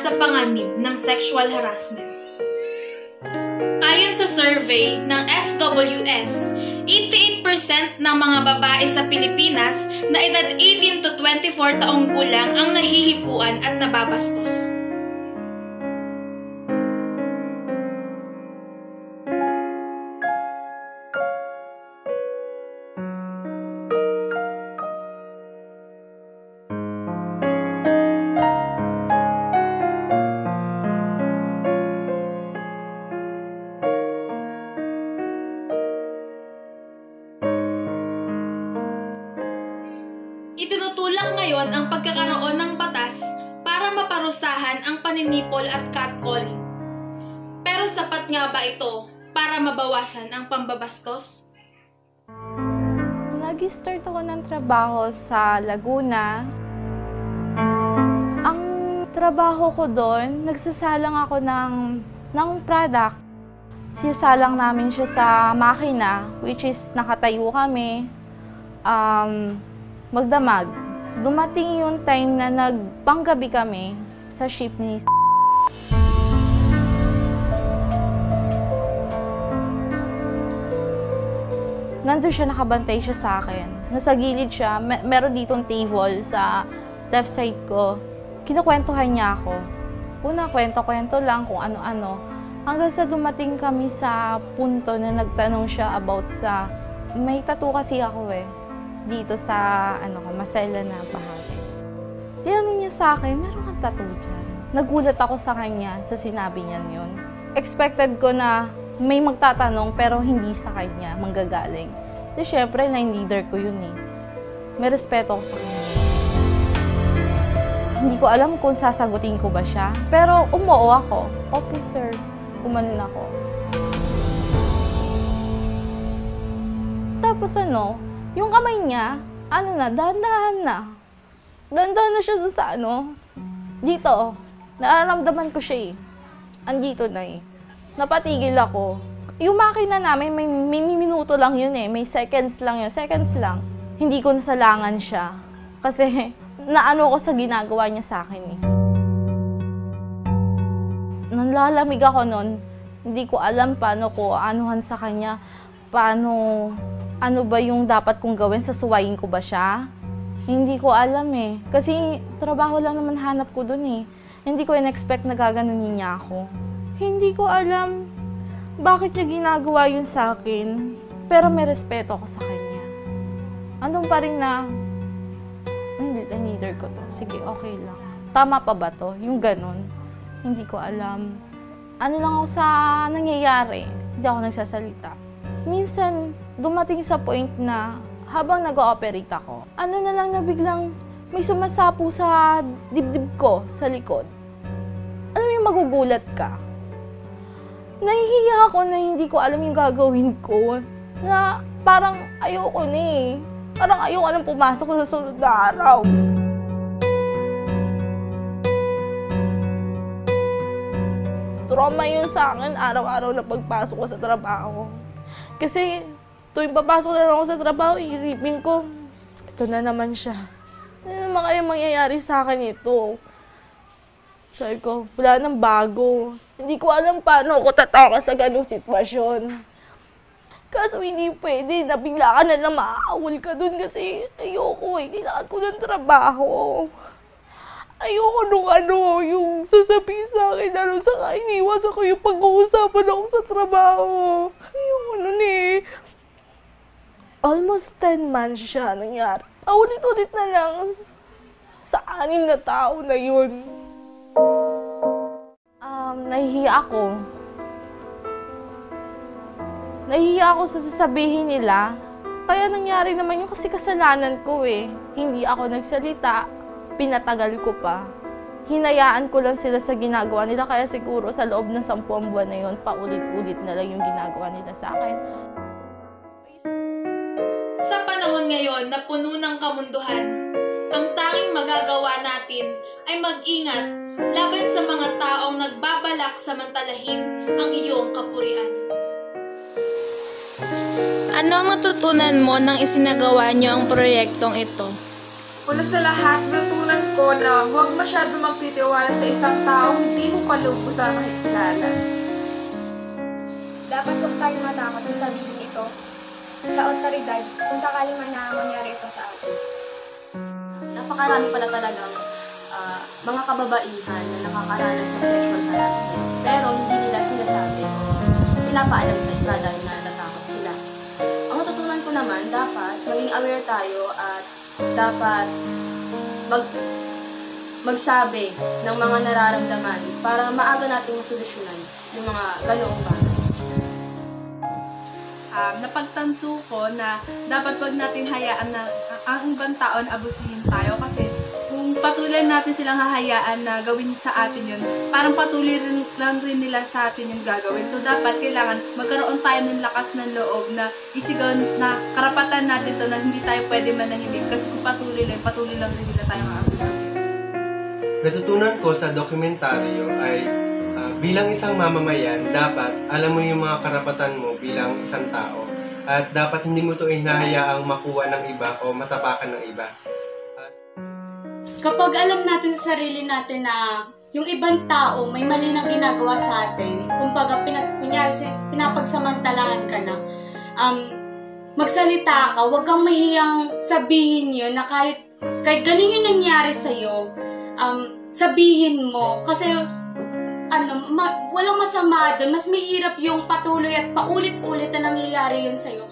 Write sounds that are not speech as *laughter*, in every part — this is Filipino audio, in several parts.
nasa panganib ng sexual harassment. Ayon sa survey ng SWS, 88% ng mga babae sa Pilipinas na edad 18 to 24 taong gulang ang nahihipuan at nababastos. Paninipol at catcalling. Pero sapat nga ba ito para mabawasan ang pambabastos? Nag-start ako ng trabaho sa Laguna. Ang trabaho ko doon, nagsasalang ako ng, ng product. Sisalang namin siya sa makina, which is nakatayo kami, um, magdamag. Dumating yung time na nagpanggabi kami sa ship ni nandun siya, nakabantay siya sa akin. Nasa gilid siya, mer- meron ditong table sa left side ko. Kinukwentuhan niya ako. Una, kwento-kwento lang kung ano-ano. Hanggang sa dumating kami sa punto na nagtanong siya about sa... May tattoo kasi ako eh. Dito sa, ano ko, masela na bahagi. Sa akin, meron kang tattoo dyan. Nagulat ako sa kanya sa sinabi niya yun. Expected ko na may magtatanong pero hindi sa kanya manggagaling. Kasi syempre, line leader ko yun eh. May respeto ako sa kanya. Hindi ko alam kung sasagutin ko ba siya. Pero umuo ako. Opo sir, kumanin ako. Tapos ano, yung kamay niya, ano na, dahan-dahan na. Dahan-dahan na siya sa ano, dito. Nararamdaman ko siya eh. Andito na eh. Napatigil ako. Yung makina namin, may, may minuto lang yun eh. May seconds lang yun. Seconds lang. Hindi ko nasalangan siya. Kasi *laughs* naano ko sa ginagawa niya sa akin eh. Nanlalamig ako nun. Hindi ko alam paano ko anuhan sa kanya. Paano, ano ba yung dapat kong gawin? Sasuwayin ko ba siya? Hindi ko alam eh. Kasi trabaho lang naman hanap ko dun eh. Hindi ko in-expect na gaganunin niya ako. Hindi ko alam bakit niya ginagawa yun sa akin. Pero may respeto ako sa kanya. Andun pa rin na, hindi, leader ko to. Sige, okay lang. Tama pa ba to? Yung ganun. Hindi ko alam. Ano lang ako sa nangyayari. Hindi ako nagsasalita. Minsan, dumating sa point na habang nag-ooperate ako, ano na lang na biglang may sumasapo sa dibdib ko, sa likod. Mo yung magugulat ka? Nahihiya ako na hindi ko alam yung gagawin ko. Na parang ayoko na eh. Parang ayoko nang pumasok sa sunod na araw. Trauma yun sa akin araw-araw na pagpasok ko sa trabaho. Kasi tuwing papasok na ako sa trabaho, iisipin ko, ito na naman siya. Ano naman kaya mangyayari sa akin ito? Sabi ko, wala nang bago. Hindi ko alam paano ako tatakas sa ganong sitwasyon. Kaso hindi pwede, nabigla ka na lang maaawol ka dun kasi ayoko eh, kailangan ko ng trabaho. Ayoko nung ano, yung sasabihin sa akin, lalo sa kain, iwas ako yung pag-uusapan ako sa trabaho. Ayoko nun eh. Almost 10 months siya nangyari. Paulit-ulit na lang sa anim na tao na yun. Um, nahihiya ako. Nahihiya ako sa sasabihin nila. Kaya nangyari naman yung kasi kasalanan ko eh. Hindi ako nagsalita, pinatagal ko pa. Hinayaan ko lang sila sa ginagawa nila, kaya siguro sa loob ng sampuang buwan na yun, paulit-ulit na lang yung ginagawa nila sa akin. Sa panahon ngayon na puno ng kamunduhan, ang tanging magagawa natin ay mag-ingat laban sa mga taong nagbabalak samantalahin ang iyong kapurian. Ano ang natutunan mo nang isinagawa niyo ang proyektong ito? Una sa lahat, natutunan ko ko na huwag masyado magtitiwala sa isang tao hindi mo kalubusan nakikilala. Dapat huwag tayo matakot na sabihin ito sa otoridad kung sakali man na mangyari ito sa atin. napakarami pala talagang ah, mga kababaihan na nakakaranas ng sexual harassment. Pero hindi nila sinasabi o pinapaalam sa iba dahil na natakot sila. Ang natutunan ko naman, dapat maging aware tayo at dapat mag magsabi ng mga nararamdaman para maaga nating masolusyonan yung mga ganoong bagay. Um, napagtanto ko na dapat wag natin hayaan na ang ibang tao na abusihin tayo kasi kung patuloy natin silang hahayaan na gawin sa atin yun, parang patuloy rin, lang rin nila sa atin yung gagawin. So, dapat kailangan magkaroon tayo ng lakas ng loob na isigaw na karapatan natin to na hindi tayo pwede manahimik kasi kung patuloy lang, patuloy lang rin nila tayo maabusuhin. Natutunan ko sa dokumentaryo ay bilang isang mamamayan, dapat alam mo yung mga karapatan mo bilang isang tao at dapat hindi mo ito hinahayaang makuha ng iba o matapakan ng iba. At kapag alam natin sa sarili natin na yung ibang tao may mali na ginagawa sa atin, kumbaga pinag, pinapagsamantalahan ka na, um, magsalita ka, huwag kang mahiyang sabihin yun na kahit, kahit ganun yung nangyari sa'yo, um, sabihin mo. Kasi, ano, ma- walang masama doon. Mas mahirap yung patuloy at paulit-ulit na nangyayari yun sa'yo.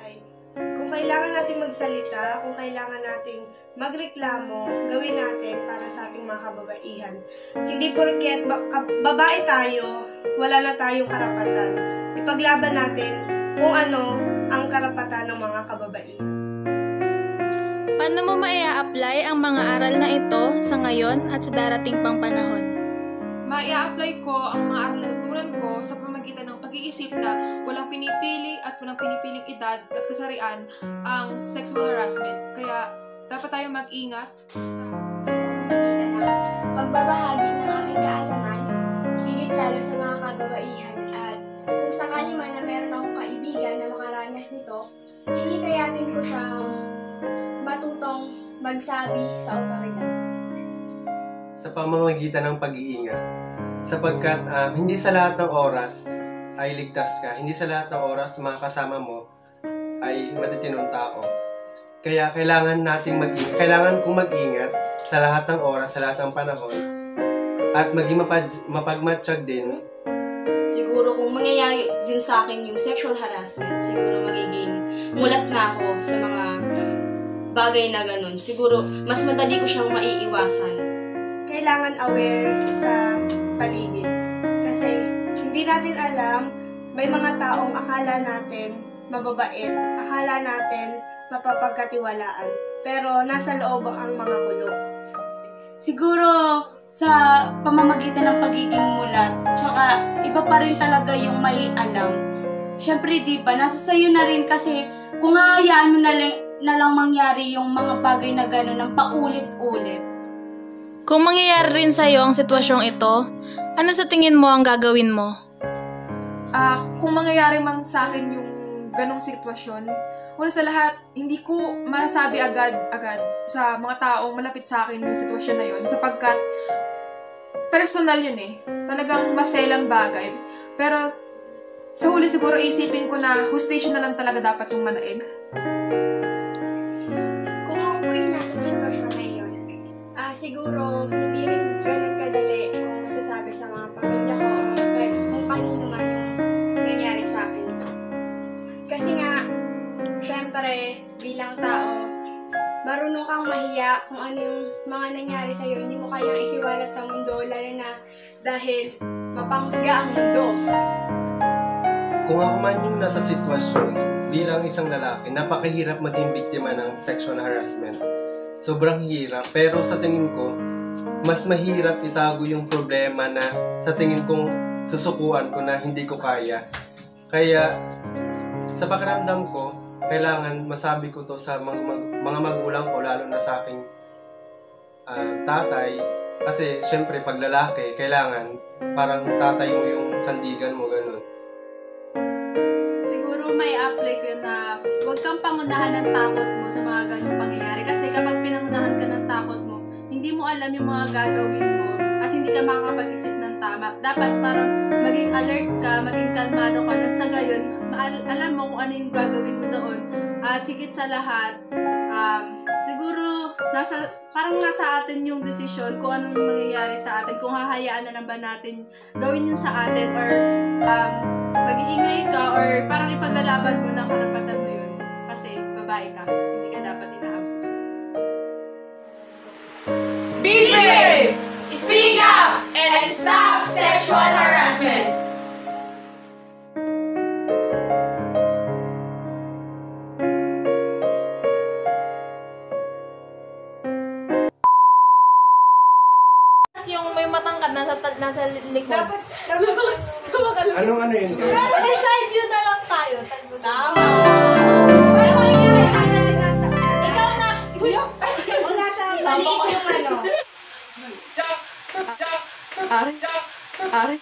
ay kung kailangan natin magsalita, kung kailangan natin magreklamo, gawin natin para sa ating mga kababaihan. Hindi porket ba- babae tayo, wala na tayong karapatan. Ipaglaban natin kung ano ang karapatan ng mga kababaihan. Paano mo maia-apply ang mga aral na ito sa ngayon at sa darating pang panahon? Maia-apply ko ang mga aral na ko sa pamagitan ng pag-iisip na walang pinipili at walang pinipiling edad at kasarian ang sexual harassment. Kaya dapat tayo mag-ingat sa sa pagbabahagi ng aking kaalaman, higit lalo sa mga kababaihan at kung sakali man na meron akong kaibigan na makaranas nito, hihikayatin ko siyang matutong magsabi sa otoridad. Sa pamamagitan ng pag-iingat, sapagkat ah, hindi sa lahat ng oras ay ligtas ka, hindi sa lahat ng oras mga kasama mo ay matitinong tao. Kaya kailangan nating mag-ingat, kailangan kong mag-ingat sa lahat ng oras, sa lahat ng panahon, at maging mapag- mapagmatsyag din Siguro kung mangyayari din sa akin yung sexual harassment, siguro magiging mulat na ako sa mga bagay na ganun. Siguro, mas madali ko siyang maiiwasan. Kailangan aware sa paligid. Kasi hindi natin alam, may mga taong akala natin mababait, akala natin mapapagkatiwalaan. Pero nasa loob ang mga kulong. siguro sa pamamagitan ng pagiging mulat, tsaka iba pa rin talaga yung may alam. Siyempre, di ba, nasa sayo na rin kasi kung hahayaan mo na lang, na lang mangyari yung mga bagay na gano'n ng paulit-ulit. Kung mangyayari rin sa'yo ang sitwasyong ito, ano sa tingin mo ang gagawin mo? Ah, kung mangyayari man sa akin yung ganong sitwasyon, una sa lahat, hindi ko masasabi agad-agad sa mga taong malapit sa akin yung sitwasyon na yun sapagkat personal yun eh. Talagang maselang bagay. Pero sa huli siguro isipin ko na hostation na lang talaga dapat yung manaig. Siguro hindi rin ganun kadali kung masasabi sa mga pamilya ko kay- kung kanino man yung nangyari sa akin. Kasi nga, syempre, bilang tao, marunong kang mahiya kung ano yung mga nangyari sa'yo. Hindi mo kayang isiwalat sa mundo, lalo na dahil mapanghusga ang mundo. Kung ako man yung nasa sitwasyon bilang isang lalaki, napakahirap maging biktima ng sexual harassment. Sobrang hirap. Pero sa tingin ko, mas mahirap itago yung problema na sa tingin kong susukuan ko na hindi ko kaya. Kaya, sa pakiramdam ko, kailangan masabi ko to sa mga, mag- mga magulang ko, lalo na sa aking ah, tatay. Kasi, syempre, pag lalaki, kailangan parang tatay mo yung sandigan mo, ganun. Siguro may apply ko na huwag kang pangunahan ng takot mo sa mga ganong pangyayari. Kasi kapag pinangunahan ka ng takot mo, hindi mo alam yung mga gagawin mo at hindi ka makakapag-isip ng tama. Dapat parang maging alert ka, maging kalmado ka na sa gayon, maal- alam mo kung ano yung gagawin mo doon. At higit sa lahat, um, siguro nasa parang nasa atin yung desisyon kung anong mangyayari sa atin, kung hahayaan na lang ba natin gawin yun sa atin or um, mag-iingay ka or parang ipaglalaban mo na karapatan babae ka, hindi ka dapat inaabos. Be brave! Speak up! And stop sexual harassment! yung may matangkad nasa nasa likod. Dapat, dapat, *laughs* Anong ano yun? Decide Ay.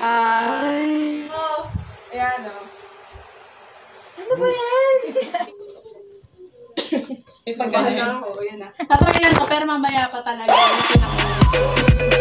Ay. Oh, ayan o. Oh. Ano ba yan? May pagkain. na ako, yan na. Tatrayan ko, pero mamaya pa talaga. Ito na ako.